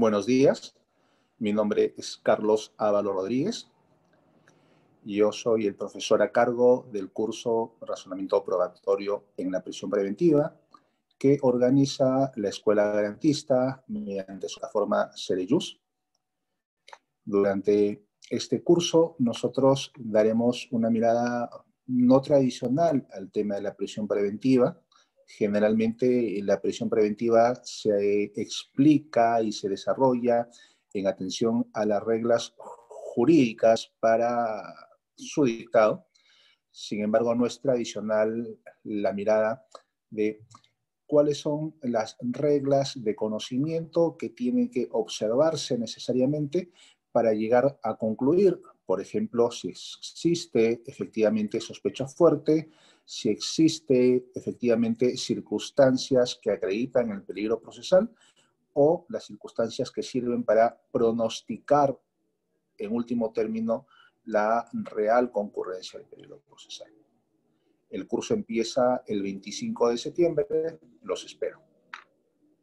Buenos días, mi nombre es Carlos Ávalo Rodríguez. Yo soy el profesor a cargo del curso Razonamiento Probatorio en la Prisión Preventiva que organiza la Escuela Garantista mediante su plataforma Cereyus. Durante este curso nosotros daremos una mirada no tradicional al tema de la prisión preventiva, Generalmente la prisión preventiva se explica y se desarrolla en atención a las reglas jurídicas para su dictado. Sin embargo, no es tradicional la mirada de cuáles son las reglas de conocimiento que tienen que observarse necesariamente para llegar a concluir, por ejemplo, si existe efectivamente sospecha fuerte, si existe efectivamente circunstancias que acreditan el peligro procesal o las circunstancias que sirven para pronosticar, en último término, la real concurrencia del peligro procesal. El curso empieza el 25 de septiembre, los espero.